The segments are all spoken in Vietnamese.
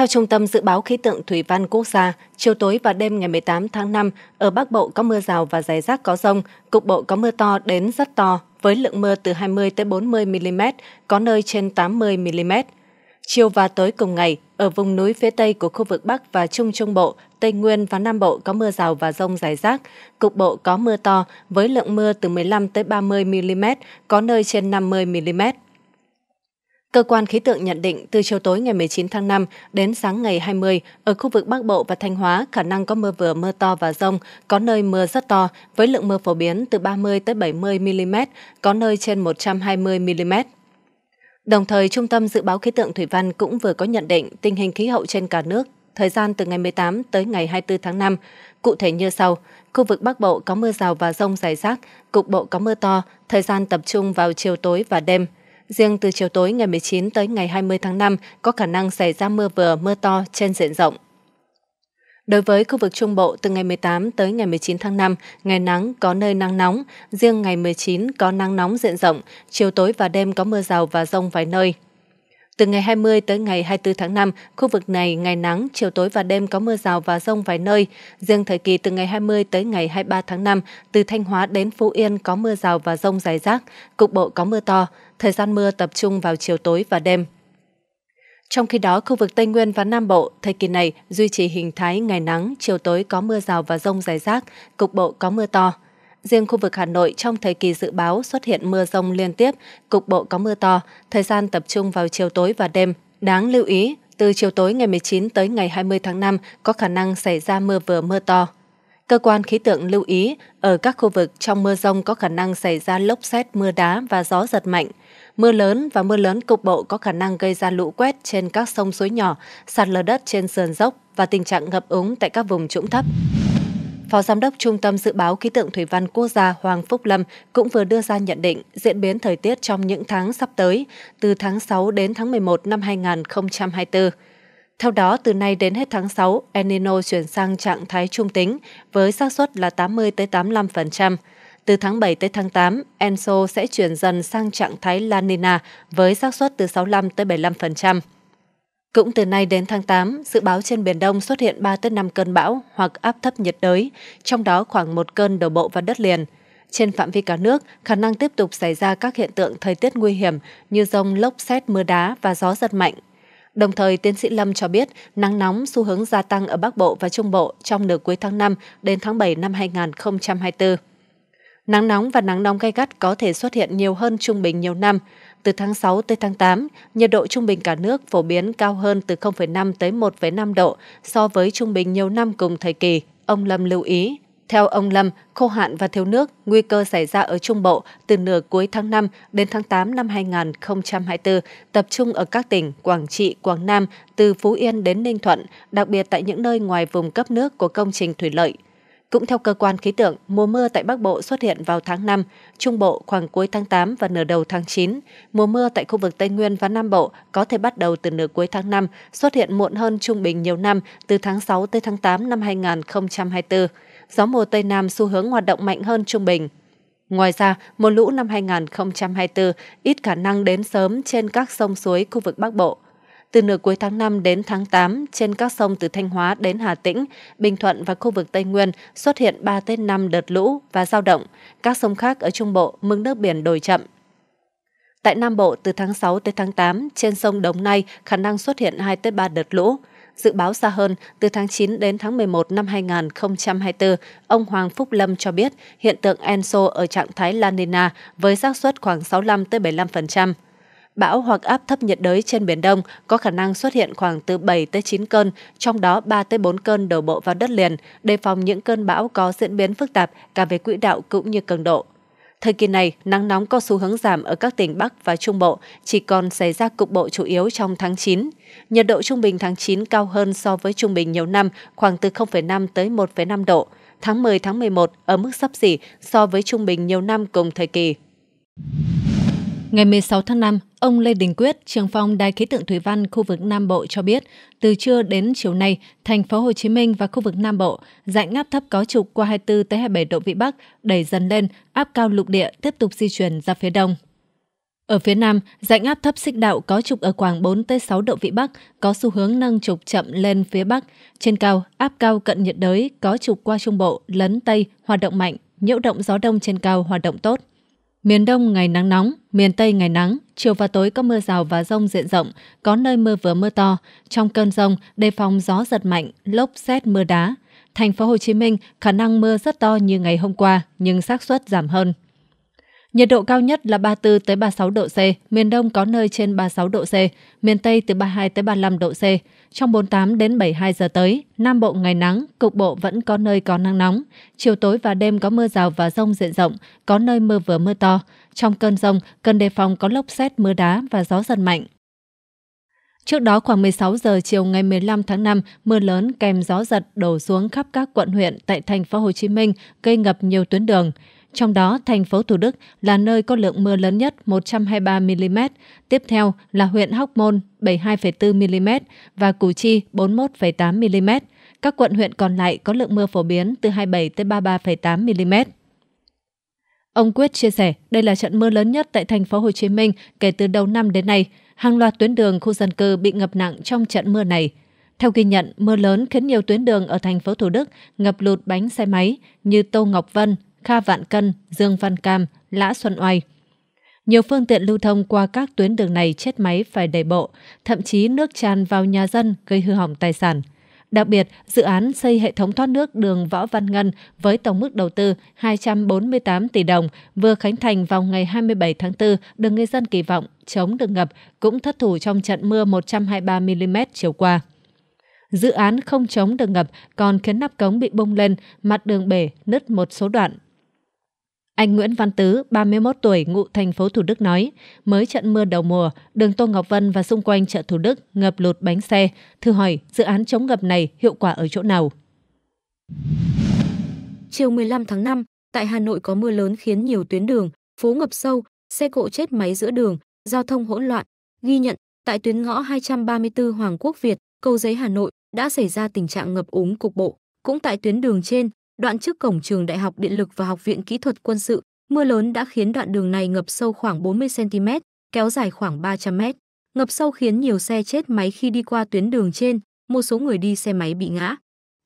Theo Trung tâm Dự báo Khí tượng Thủy văn Quốc gia, chiều tối và đêm ngày 18 tháng 5, ở Bắc Bộ có mưa rào và rải rác có rông, cục bộ có mưa to đến rất to, với lượng mưa từ 20 tới 40 mm, có nơi trên 80 mm. Chiều và tối cùng ngày, ở vùng núi phía Tây của khu vực Bắc và Trung Trung Bộ, Tây Nguyên và Nam Bộ có mưa rào và rông rải rác, cục bộ có mưa to với lượng mưa từ 15 tới 30 mm, có nơi trên 50 mm. Cơ quan khí tượng nhận định từ chiều tối ngày 19 tháng 5 đến sáng ngày 20, ở khu vực Bắc Bộ và Thanh Hóa khả năng có mưa vừa mưa to và rông, có nơi mưa rất to với lượng mưa phổ biến từ 30 tới 70 mm, có nơi trên 120 mm. Đồng thời, Trung tâm Dự báo Khí tượng Thủy văn cũng vừa có nhận định tình hình khí hậu trên cả nước thời gian từ ngày 18 tới ngày 24 tháng 5. Cụ thể như sau, khu vực Bắc Bộ có mưa rào và rông rải rác, cục bộ có mưa to, thời gian tập trung vào chiều tối và đêm. Riêng từ chiều tối ngày 19 tới ngày 20 tháng 5 có khả năng xảy ra mưa vừa mưa to trên diện rộng. Đối với khu vực Trung Bộ từ ngày 18 tới ngày 19 tháng 5, ngày nắng có nơi nắng nóng, riêng ngày 19 có nắng nóng diện rộng, chiều tối và đêm có mưa rào và rông vài nơi. Từ ngày 20 tới ngày 24 tháng 5, khu vực này ngày nắng, chiều tối và đêm có mưa rào và rông vài nơi. Riêng thời kỳ từ ngày 20 tới ngày 23 tháng 5, từ Thanh Hóa đến Phú Yên có mưa rào và rông rải rác, cục bộ có mưa to, thời gian mưa tập trung vào chiều tối và đêm. Trong khi đó, khu vực Tây Nguyên và Nam Bộ, thời kỳ này duy trì hình thái ngày nắng, chiều tối có mưa rào và rông rải rác, cục bộ có mưa to. Riêng khu vực Hà Nội trong thời kỳ dự báo xuất hiện mưa rông liên tiếp, cục bộ có mưa to, thời gian tập trung vào chiều tối và đêm. Đáng lưu ý, từ chiều tối ngày 19 tới ngày 20 tháng 5 có khả năng xảy ra mưa vừa mưa to. Cơ quan khí tượng lưu ý, ở các khu vực trong mưa rông có khả năng xảy ra lốc xét, mưa đá và gió giật mạnh. Mưa lớn và mưa lớn cục bộ có khả năng gây ra lũ quét trên các sông suối nhỏ, sạt lở đất trên sườn dốc và tình trạng ngập úng tại các vùng trũng thấp. Phó Giám đốc Trung tâm Dự báo Khí tượng Thủy văn Quốc gia Hoàng Phúc Lâm cũng vừa đưa ra nhận định diễn biến thời tiết trong những tháng sắp tới, từ tháng 6 đến tháng 11 năm 2024. Theo đó, từ nay đến hết tháng 6, El Nino chuyển sang trạng thái trung tính với xác suất là 80 tới 85%. Từ tháng 7 tới tháng 8, Enso sẽ chuyển dần sang trạng thái La Nina với xác suất từ 65 tới 75%. Cũng từ nay đến tháng 8, dự báo trên Biển Đông xuất hiện 3 tới 5 cơn bão hoặc áp thấp nhiệt đới, trong đó khoảng một cơn đổ bộ vào đất liền. Trên phạm vi cả nước, khả năng tiếp tục xảy ra các hiện tượng thời tiết nguy hiểm như rông, lốc xét, mưa đá và gió giật mạnh. Đồng thời, tiến sĩ Lâm cho biết nắng nóng xu hướng gia tăng ở Bắc Bộ và Trung Bộ trong nửa cuối tháng 5 đến tháng 7 năm 2024. Nắng nóng và nắng nóng gai gắt có thể xuất hiện nhiều hơn trung bình nhiều năm. Từ tháng 6 tới tháng 8, nhiệt độ trung bình cả nước phổ biến cao hơn từ 0,5 tới 1,5 độ so với trung bình nhiều năm cùng thời kỳ, ông Lâm lưu ý. Theo ông Lâm, khô hạn và thiếu nước nguy cơ xảy ra ở Trung Bộ từ nửa cuối tháng 5 đến tháng 8 năm 2024, tập trung ở các tỉnh Quảng Trị, Quảng Nam, từ Phú Yên đến Ninh Thuận, đặc biệt tại những nơi ngoài vùng cấp nước của công trình thủy lợi. Cũng theo cơ quan khí tượng, mùa mưa tại Bắc Bộ xuất hiện vào tháng 5, Trung Bộ khoảng cuối tháng 8 và nửa đầu tháng 9. Mùa mưa tại khu vực Tây Nguyên và Nam Bộ có thể bắt đầu từ nửa cuối tháng 5, xuất hiện muộn hơn trung bình nhiều năm từ tháng 6 tới tháng 8 năm 2024. Gió mùa Tây Nam xu hướng hoạt động mạnh hơn trung bình. Ngoài ra, mùa lũ năm 2024 ít khả năng đến sớm trên các sông suối khu vực Bắc Bộ. Từ nửa cuối tháng 5 đến tháng 8, trên các sông từ Thanh Hóa đến Hà Tĩnh, Bình Thuận và khu vực Tây Nguyên xuất hiện 3 tới 5 đợt lũ và giao động. Các sông khác ở Trung Bộ mực nước biển đổi chậm. Tại Nam Bộ từ tháng 6 tới tháng 8, trên sông Đồng Nai khả năng xuất hiện 2 tới 3 đợt lũ. Dự báo xa hơn, từ tháng 9 đến tháng 11 năm 2024, ông Hoàng Phúc Lâm cho biết hiện tượng Enso ở trạng thái La Nina với xác suất khoảng 65 tới 75% bão hoặc áp thấp nhiệt đới trên Biển Đông có khả năng xuất hiện khoảng từ 7 tới 9 cơn, trong đó 3 tới 4 cơn đổ bộ vào đất liền, đề phòng những cơn bão có diễn biến phức tạp cả về quỹ đạo cũng như cường độ. Thời kỳ này, nắng nóng có xu hướng giảm ở các tỉnh Bắc và Trung Bộ, chỉ còn xảy ra cục bộ chủ yếu trong tháng 9. Nhiệt độ trung bình tháng 9 cao hơn so với trung bình nhiều năm, khoảng từ 0,5 tới 1,5 độ. Tháng 10 tháng 11 ở mức sấp xỉ so với trung bình nhiều năm cùng thời kỳ. Ngày 16 tháng 5, ông Lê Đình Quyết, trưởng phòng Đài khí tượng thủy văn khu vực Nam Bộ cho biết, từ trưa đến chiều nay, thành phố Hồ Chí Minh và khu vực Nam Bộ, dạnh áp thấp có trục qua 24 tới 27 độ vĩ Bắc đẩy dần lên, áp cao lục địa tiếp tục di chuyển ra phía đông. Ở phía Nam, dạnh áp thấp xích đạo có trục ở khoảng 4 tới 6 độ vĩ Bắc, có xu hướng nâng trục chậm lên phía Bắc. Trên cao, áp cao cận nhiệt đới có trục qua Trung Bộ, lấn Tây, hoạt động mạnh, nhiễu động gió đông trên cao hoạt động tốt. Miền Đông ngày nắng nóng, miền Tây ngày nắng, chiều và tối có mưa rào và rông diện rộng, có nơi mưa vừa mưa to. Trong cơn rông, đề phòng gió giật mạnh, lốc xét mưa đá. Thành phố Hồ Chí Minh khả năng mưa rất to như ngày hôm qua, nhưng xác suất giảm hơn. Nhiệt độ cao nhất là 34 tới 36 độ C, miền Đông có nơi trên 36 độ C, miền Tây từ 32 tới 35 độ C. Trong 48 đến 72 giờ tới, Nam Bộ ngày nắng, cục bộ vẫn có nơi có nắng nóng. Chiều tối và đêm có mưa rào và rông diện rộng, có nơi mưa vừa mưa to. Trong cơn rông, cần đề phòng có lốc xét, mưa đá và gió giật mạnh. Trước đó khoảng 16 giờ chiều ngày 15 tháng 5, mưa lớn kèm gió giật đổ xuống khắp các quận huyện tại thành phố Hồ Chí Minh, gây ngập nhiều tuyến đường. Trong đó, thành phố Thủ Đức là nơi có lượng mưa lớn nhất 123 mm, tiếp theo là huyện Hóc Môn 72,4 mm và Củ Chi 41,8 mm. Các quận huyện còn lại có lượng mưa phổ biến từ 27 tới 33,8 mm. Ông Quyết chia sẻ, đây là trận mưa lớn nhất tại thành phố Hồ Chí Minh kể từ đầu năm đến nay. Hàng loạt tuyến đường khu dân cư bị ngập nặng trong trận mưa này. Theo ghi nhận, mưa lớn khiến nhiều tuyến đường ở thành phố Thủ Đức ngập lụt bánh xe máy như Tô Ngọc Vân, Kha Vạn Cân, Dương Văn Cam, Lã Xuân Oai. Nhiều phương tiện lưu thông qua các tuyến đường này chết máy phải đẩy bộ, thậm chí nước tràn vào nhà dân gây hư hỏng tài sản. Đặc biệt, dự án xây hệ thống thoát nước đường Võ Văn Ngân với tổng mức đầu tư 248 tỷ đồng vừa khánh thành vào ngày 27 tháng 4 được người dân kỳ vọng chống được ngập cũng thất thủ trong trận mưa 123 mm chiều qua. Dự án không chống được ngập còn khiến nắp cống bị bung lên, mặt đường bể, nứt một số đoạn, anh Nguyễn Văn Tứ, 31 tuổi, ngụ thành phố Thủ Đức nói, mới trận mưa đầu mùa, đường Tô Ngọc Vân và xung quanh chợ Thủ Đức ngập lụt bánh xe. Thử hỏi, dự án chống ngập này hiệu quả ở chỗ nào? Chiều 15 tháng 5, tại Hà Nội có mưa lớn khiến nhiều tuyến đường, phố ngập sâu, xe cộ chết máy giữa đường, giao thông hỗn loạn. Ghi nhận, tại tuyến ngõ 234 Hoàng Quốc Việt, cầu giấy Hà Nội đã xảy ra tình trạng ngập úng cục bộ. Cũng tại tuyến đường trên, Đoạn trước cổng trường Đại học Điện lực và Học viện Kỹ thuật Quân sự, mưa lớn đã khiến đoạn đường này ngập sâu khoảng 40 cm, kéo dài khoảng 300 m. Ngập sâu khiến nhiều xe chết máy khi đi qua tuyến đường trên, một số người đi xe máy bị ngã.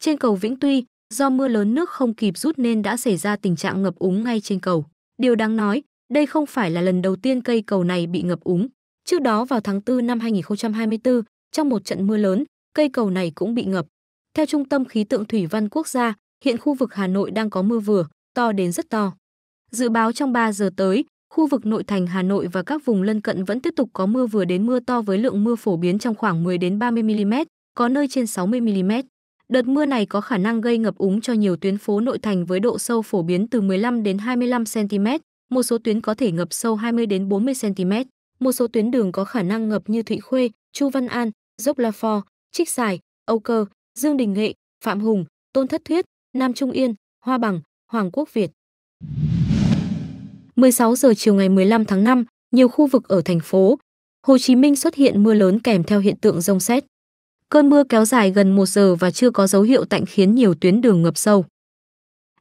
Trên cầu Vĩnh Tuy, do mưa lớn nước không kịp rút nên đã xảy ra tình trạng ngập úng ngay trên cầu. Điều đáng nói, đây không phải là lần đầu tiên cây cầu này bị ngập úng. Trước đó vào tháng 4 năm 2024, trong một trận mưa lớn, cây cầu này cũng bị ngập. Theo Trung tâm Khí tượng Thủy văn Quốc gia, hiện khu vực Hà Nội đang có mưa vừa, to đến rất to. Dự báo trong 3 giờ tới, khu vực nội thành Hà Nội và các vùng lân cận vẫn tiếp tục có mưa vừa đến mưa to với lượng mưa phổ biến trong khoảng 10 đến 30 mm, có nơi trên 60 mm. Đợt mưa này có khả năng gây ngập úng cho nhiều tuyến phố nội thành với độ sâu phổ biến từ 15 đến 25 cm, một số tuyến có thể ngập sâu 20 đến 40 cm. Một số tuyến đường có khả năng ngập như Thụy Khuê, Chu Văn An, Dốc La Phò, Trích Sài, Âu Cơ, Dương Đình Nghệ, Phạm Hùng, Tôn Thất Thuyết, Nam Trung Yên, Hoa Bằng, Hoàng Quốc Việt. 16 giờ chiều ngày 15 tháng 5, nhiều khu vực ở thành phố Hồ Chí Minh xuất hiện mưa lớn kèm theo hiện tượng rông sét. Cơn mưa kéo dài gần 1 giờ và chưa có dấu hiệu tạnh khiến nhiều tuyến đường ngập sâu.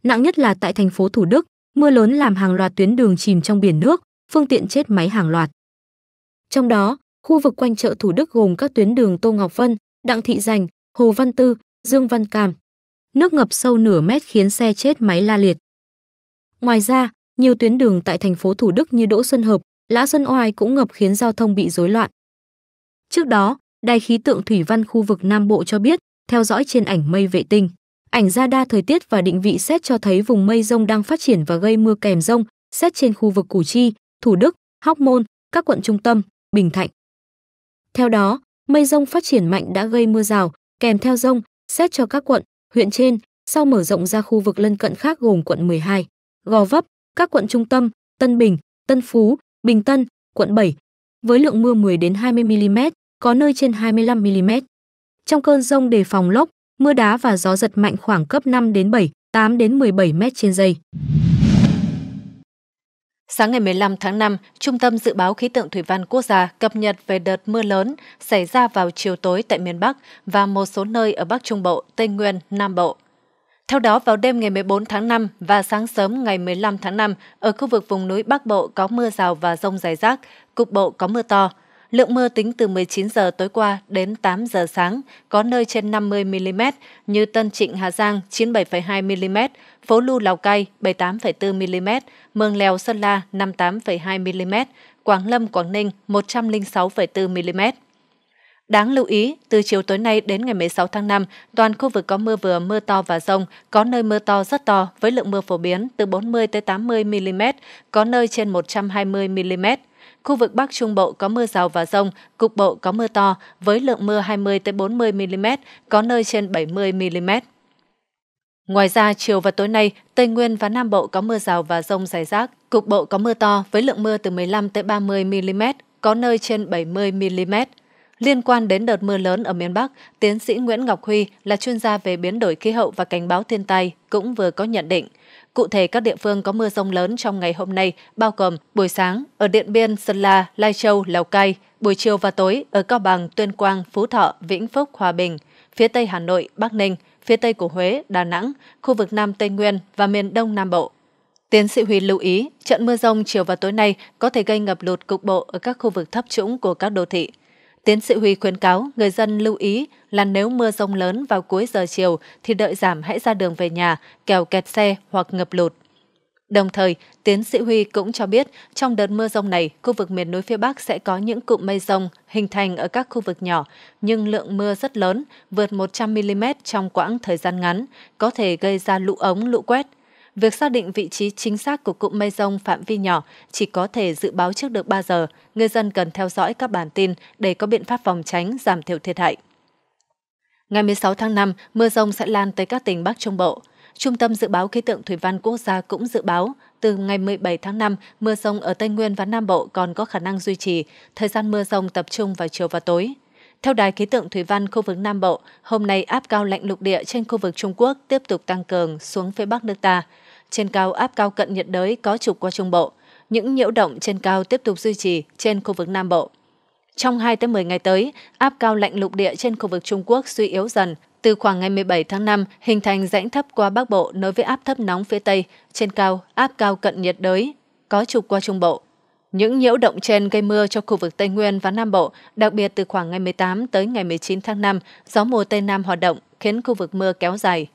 Nặng nhất là tại thành phố Thủ Đức, mưa lớn làm hàng loạt tuyến đường chìm trong biển nước, phương tiện chết máy hàng loạt. Trong đó, khu vực quanh chợ Thủ Đức gồm các tuyến đường Tô Ngọc Vân, Đặng Thị Dành, Hồ Văn Tư, Dương Văn Cam, Nước ngập sâu nửa mét khiến xe chết máy la liệt. Ngoài ra, nhiều tuyến đường tại thành phố Thủ Đức như Đỗ Xuân Hợp, Lã Xuân Oai cũng ngập khiến giao thông bị rối loạn. Trước đó, Đài khí tượng thủy văn khu vực Nam Bộ cho biết, theo dõi trên ảnh mây vệ tinh, ảnh radar thời tiết và định vị xét cho thấy vùng mây rông đang phát triển và gây mưa kèm rông, xét trên khu vực Củ Chi, Thủ Đức, Hóc Môn, các quận trung tâm, Bình Thạnh. Theo đó, mây rông phát triển mạnh đã gây mưa rào, kèm theo rông, xét cho các quận huyện trên, sau mở rộng ra khu vực lân cận khác gồm quận 12, Gò Vấp, các quận trung tâm, Tân Bình, Tân Phú, Bình Tân, quận 7, với lượng mưa 10 đến 20 mm, có nơi trên 25 mm. Trong cơn rông đề phòng lốc, mưa đá và gió giật mạnh khoảng cấp 5 đến 7, 8 đến 17 m trên giây. Sáng ngày 15 tháng 5, Trung tâm Dự báo Khí tượng Thủy văn Quốc gia cập nhật về đợt mưa lớn xảy ra vào chiều tối tại miền Bắc và một số nơi ở Bắc Trung Bộ, Tây Nguyên, Nam Bộ. Theo đó, vào đêm ngày 14 tháng 5 và sáng sớm ngày 15 tháng 5, ở khu vực vùng núi Bắc Bộ có mưa rào và rông rải rác, cục bộ có mưa to. Lượng mưa tính từ 19 giờ tối qua đến 8 giờ sáng, có nơi trên 50 mm như Tân Trịnh Hà Giang 97,2 mm, Phố Lu Lào Cai 78,4 mm, Mường Lèo Sơn La 58,2 mm, Quảng Lâm Quảng Ninh 106,4 mm. Đáng lưu ý, từ chiều tối nay đến ngày 16 tháng 5, toàn khu vực có mưa vừa, mưa to và rông, có nơi mưa to rất to với lượng mưa phổ biến từ 40 tới 80 mm, có nơi trên 120 mm. Khu vực Bắc Trung Bộ có mưa rào và rông, cục bộ có mưa to với lượng mưa 20 tới 40 mm, có nơi trên 70 mm. Ngoài ra, chiều và tối nay, Tây Nguyên và Nam Bộ có mưa rào và rông rải rác, cục bộ có mưa to với lượng mưa từ 15 tới 30 mm, có nơi trên 70 mm. Liên quan đến đợt mưa lớn ở miền Bắc, tiến sĩ Nguyễn Ngọc Huy là chuyên gia về biến đổi khí hậu và cảnh báo thiên tai cũng vừa có nhận định. Cụ thể các địa phương có mưa rông lớn trong ngày hôm nay bao gồm buổi sáng ở Điện Biên, Sơn La, Lai Châu, Lào Cai, buổi chiều và tối ở Cao Bằng, Tuyên Quang, Phú Thọ, Vĩnh Phúc, Hòa Bình, phía Tây Hà Nội, Bắc Ninh, phía Tây của Huế, Đà Nẵng, khu vực Nam Tây Nguyên và miền Đông Nam Bộ. Tiến sĩ Huy lưu ý, trận mưa rông chiều và tối nay có thể gây ngập lụt cục bộ ở các khu vực thấp trũng của các đô thị. Tiến sĩ Huy khuyến cáo người dân lưu ý là nếu mưa rông lớn vào cuối giờ chiều thì đợi giảm hãy ra đường về nhà, kèo kẹt xe hoặc ngập lụt. Đồng thời, tiến sĩ Huy cũng cho biết trong đợt mưa rông này, khu vực miền núi phía Bắc sẽ có những cụm mây rông hình thành ở các khu vực nhỏ, nhưng lượng mưa rất lớn, vượt 100mm trong quãng thời gian ngắn, có thể gây ra lũ ống, lũ quét – Việc xác định vị trí chính xác của cụm mây rông phạm vi nhỏ chỉ có thể dự báo trước được 3 giờ. Người dân cần theo dõi các bản tin để có biện pháp phòng tránh, giảm thiểu thiệt hại. Ngày 16 tháng 5, mưa rông sẽ lan tới các tỉnh Bắc Trung Bộ. Trung tâm Dự báo Khí tượng Thủy văn Quốc gia cũng dự báo từ ngày 17 tháng 5, mưa rông ở Tây Nguyên và Nam Bộ còn có khả năng duy trì, thời gian mưa rông tập trung vào chiều và tối. Theo Đài Khí tượng Thủy văn khu vực Nam Bộ, hôm nay áp cao lạnh lục địa trên khu vực Trung Quốc tiếp tục tăng cường xuống phía Bắc nước ta. Trên cao áp cao cận nhiệt đới có trục qua Trung Bộ. Những nhiễu động trên cao tiếp tục duy trì trên khu vực Nam Bộ. Trong 2 tới 10 ngày tới, áp cao lạnh lục địa trên khu vực Trung Quốc suy yếu dần. Từ khoảng ngày 17 tháng 5, hình thành rãnh thấp qua Bắc Bộ nối với áp thấp nóng phía Tây. Trên cao, áp cao cận nhiệt đới, có trục qua Trung Bộ. Những nhiễu động trên gây mưa cho khu vực Tây Nguyên và Nam Bộ, đặc biệt từ khoảng ngày 18 tới ngày 19 tháng 5, gió mùa Tây Nam hoạt động khiến khu vực mưa kéo dài.